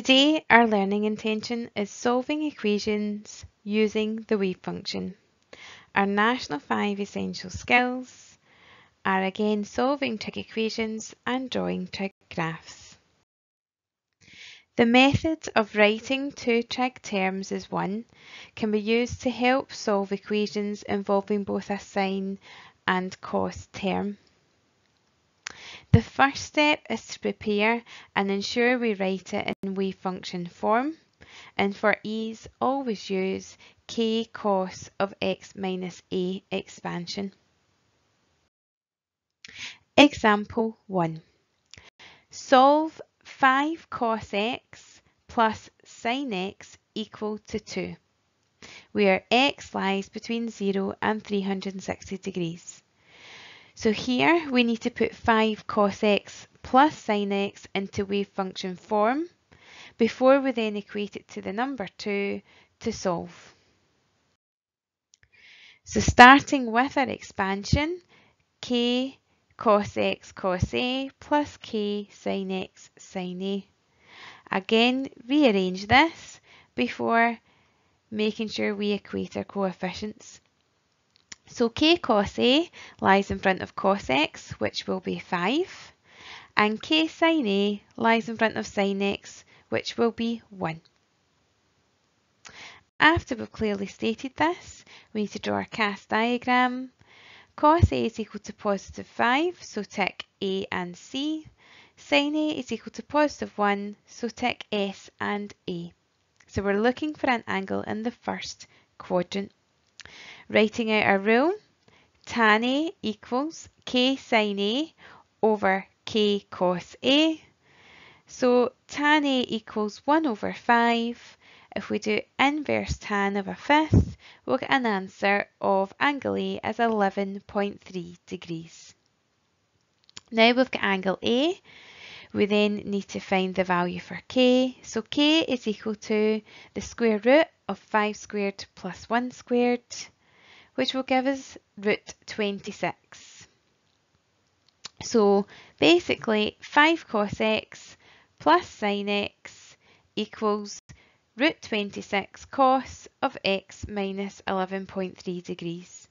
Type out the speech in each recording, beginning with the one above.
Today our learning intention is solving equations using the wave function. Our National 5 essential skills are again solving trig equations and drawing trig graphs. The method of writing two trig terms as one can be used to help solve equations involving both a sine and cos term. The first step is to prepare and ensure we write it in wave function form. And for ease, always use k cos of x minus a expansion. Example 1. Solve 5 cos x plus sin x equal to 2, where x lies between 0 and 360 degrees. So here we need to put 5 cos x plus sin x into wave function form before we then equate it to the number 2 to solve. So starting with our expansion, k cos x cos a plus k sin x sin a. Again, rearrange this before making sure we equate our coefficients. So k cos A lies in front of cos x, which will be 5, and k sin A lies in front of sin x, which will be 1. After we've clearly stated this, we need to draw a cast diagram. Cos A is equal to positive 5, so tick A and C. Sin A is equal to positive 1, so tick S and A. So we're looking for an angle in the first quadrant. Writing out our rule, tan A equals k sin A over k cos A. So tan A equals 1 over 5. If we do inverse tan of a fifth, we'll get an answer of angle A as 11.3 degrees. Now we've got angle A. We then need to find the value for k. So k is equal to the square root of 5 squared plus 1 squared which will give us root 26. So basically 5 cos x plus sin x equals root 26 cos of x minus 11.3 degrees.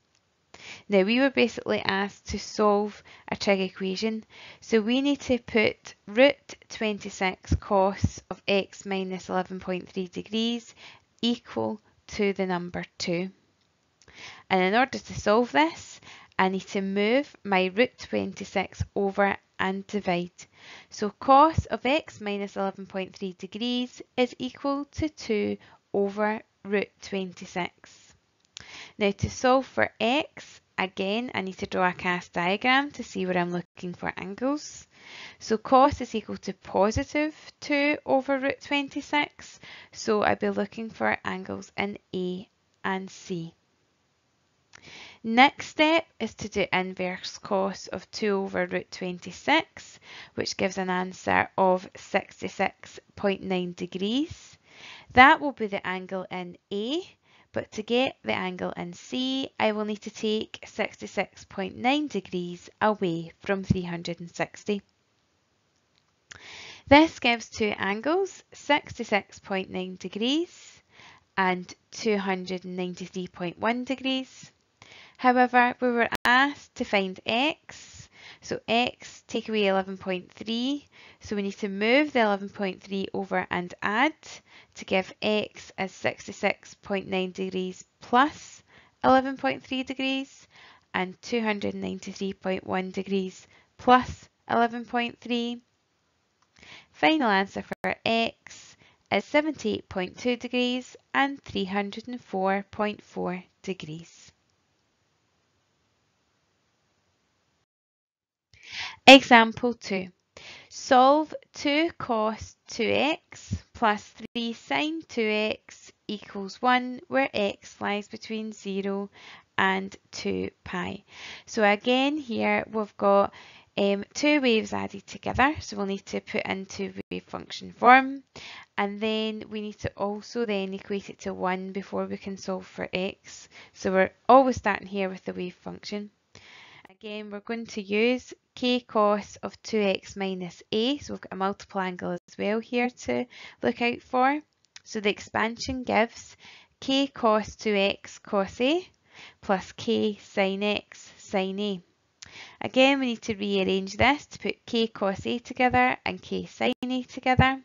Now we were basically asked to solve a trig equation, so we need to put root 26 cos of x minus 11.3 degrees equal to the number 2. And in order to solve this, I need to move my root 26 over and divide. So cos of x minus 11.3 degrees is equal to 2 over root 26. Now to solve for x, again I need to draw a cast diagram to see where I'm looking for angles. So cos is equal to positive 2 over root 26, so I'll be looking for angles in A and C. Next step is to do inverse cos of 2 over root 26, which gives an answer of 66.9 degrees. That will be the angle in A, but to get the angle in C, I will need to take 66.9 degrees away from 360. This gives two angles, 66.9 degrees and 293.1 degrees. However, we were asked to find x. So x, take away 11.3. So we need to move the 11.3 over and add to give x as 66.9 degrees plus 11.3 degrees and 293.1 degrees plus 11.3. Final answer for x is 78.2 degrees and 304.4 degrees. Example 2. Solve 2 cos 2x plus 3 sin 2x equals 1 where x lies between 0 and 2 pi. So again here we've got um, two waves added together so we'll need to put into wave function form and then we need to also then equate it to 1 before we can solve for x. So we're always starting here with the wave function. Again, we're going to use k cos of 2x minus a. So we've got a multiple angle as well here to look out for. So the expansion gives k cos 2x cos a plus k sin x sin a. Again, we need to rearrange this to put k cos a together and k sin a together.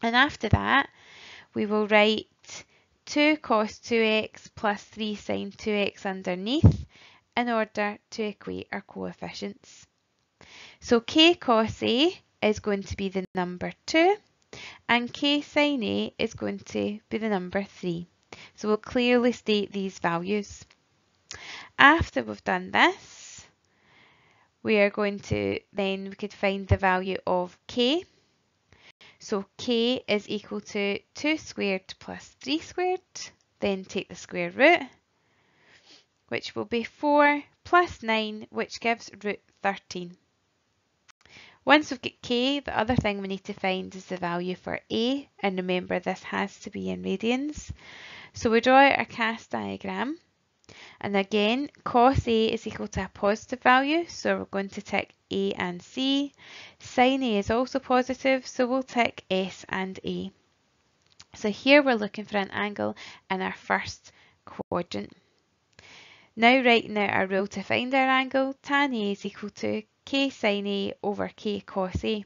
And after that, we will write 2 cos 2x plus 3 sin 2x underneath in order to equate our coefficients. So k cos A is going to be the number 2 and k sin A is going to be the number 3. So we'll clearly state these values. After we've done this, we are going to then we could find the value of k. So k is equal to 2 squared plus 3 squared, then take the square root which will be 4 plus 9, which gives root 13. Once we've got k, the other thing we need to find is the value for a, and remember this has to be in radians. So we draw out our cast diagram, and again, cos a is equal to a positive value, so we're going to tick a and c. Sin a is also positive, so we'll tick s and a. So here we're looking for an angle in our first quadrant. Now writing out our rule to find our angle, tan A is equal to k sin A over k cos A.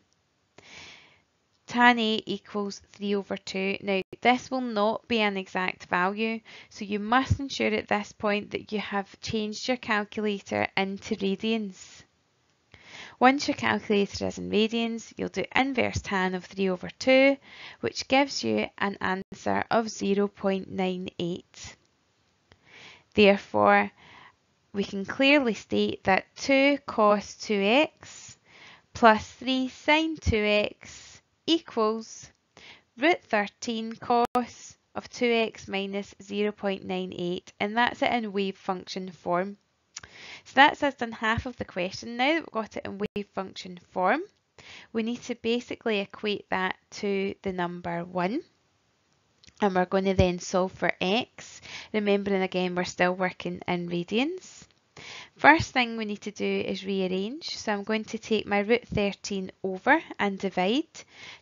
Tan A equals 3 over 2. Now this will not be an exact value, so you must ensure at this point that you have changed your calculator into radians. Once your calculator is in radians, you'll do inverse tan of 3 over 2, which gives you an answer of 0.98. Therefore, we can clearly state that 2 cos 2x plus 3 sin 2x equals root 13 cos of 2x minus 0.98 and that's it in wave function form. So that's us done half of the question. Now that we've got it in wave function form, we need to basically equate that to the number 1 and we're going to then solve for x. Remembering again we're still working in radians. First thing we need to do is rearrange. So I'm going to take my root 13 over and divide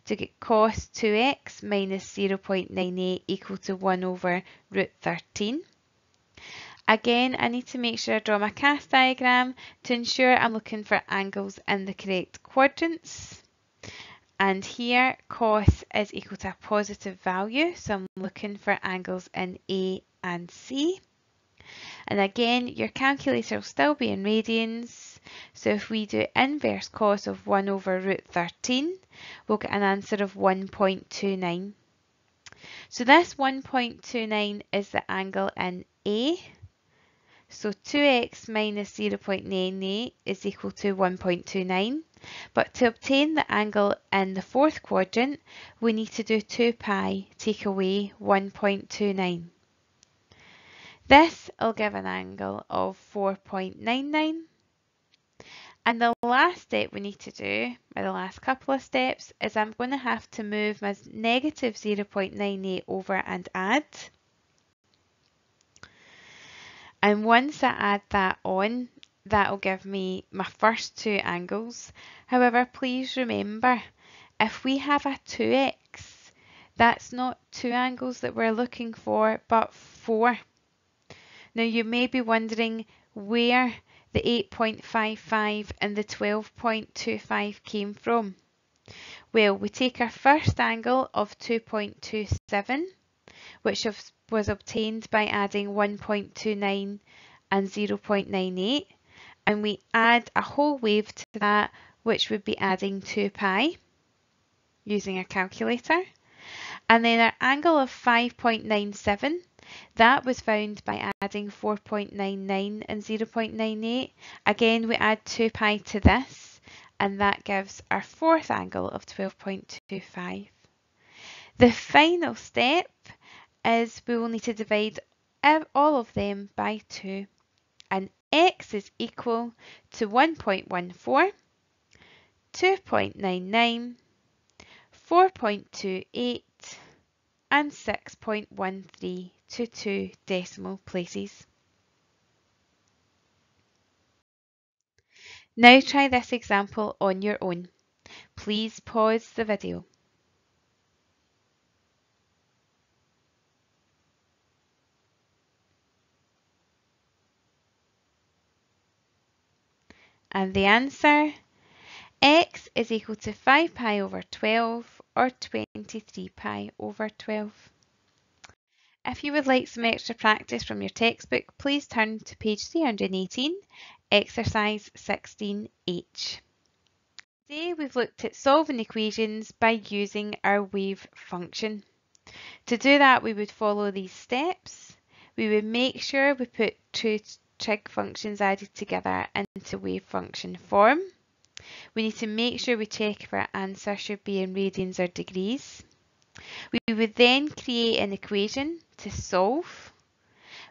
to get cos 2x minus 0.98 equal to 1 over root 13. Again, I need to make sure I draw my cast diagram to ensure I'm looking for angles in the correct quadrants. And here cos is equal to a positive value, so I'm looking for angles in A and C. And again, your calculator will still be in radians. So if we do inverse cos of 1 over root 13, we'll get an answer of 1.29. So this 1.29 is the angle in A. So 2x minus 0.98 is equal to 1.29. But to obtain the angle in the fourth quadrant, we need to do 2 pi take away 1.29. This will give an angle of 4.99. And the last step we need to do, or the last couple of steps, is I'm going to have to move my negative 0.98 over and add. And once I add that on, that will give me my first two angles. However, please remember, if we have a 2x, that's not two angles that we're looking for, but four. Now you may be wondering where the 8.55 and the 12.25 came from. Well, we take our first angle of 2.27, which was obtained by adding 1.29 and 0.98 and we add a whole wave to that which would be adding 2 pi using a calculator. And then our angle of 5.97 that was found by adding 4.99 and 0.98 again we add 2 pi to this and that gives our fourth angle of 12.25 the final step is we will need to divide all of them by 2 and x is equal to 1.14, 2.99, 4.28 and 6.13 to two decimal places. Now try this example on your own. Please pause the video. And the answer, x is equal to 5 pi over 12 or 23 pi over 12. If you would like some extra practice from your textbook, please turn to page 318, exercise 16H. Today we've looked at solving equations by using our wave function. To do that we would follow these steps. We would make sure we put two trig functions added together into wave function form. We need to make sure we check if our answer should be in radians or degrees. We would then create an equation to solve.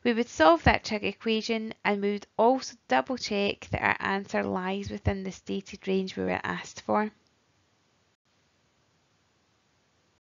We would solve that trig equation and we would also double check that our answer lies within the stated range we were asked for.